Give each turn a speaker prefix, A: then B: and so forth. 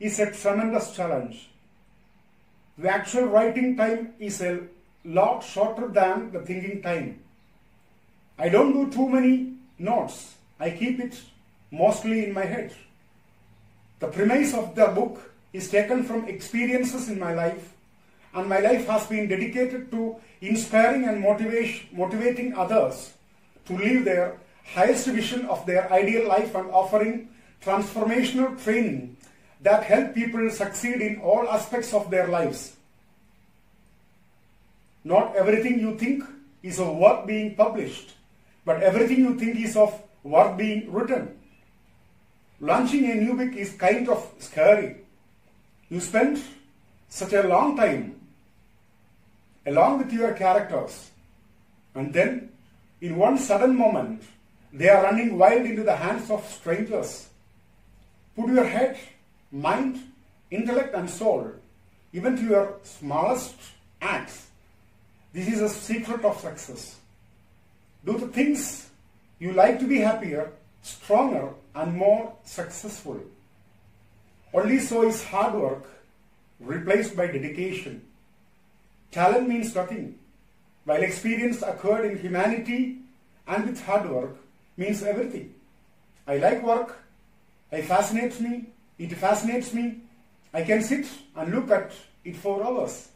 A: is a tremendous challenge. The actual writing time is a lot shorter than the thinking time. I don't do too many notes. I keep it mostly in my head. The premise of the book is taken from experiences in my life, and my life has been dedicated to inspiring and motivation, motivating others to live their highest vision of their ideal life and offering transformational training that help people succeed in all aspects of their lives. Not everything you think is of work being published, but everything you think is of work being written. Launching a new book is kind of scary. You spend such a long time along with your characters, and then in one sudden moment, they are running wild into the hands of strangers. Put your head, mind, intellect, and soul, even to your smallest acts. This is a secret of success. Do the things you like to be happier, stronger, and more successful. Only so is hard work replaced by dedication. Talent means nothing, while experience acquired in humanity and with hard work means everything. I like work, it fascinates me, it fascinates me. I can sit and look at it for hours.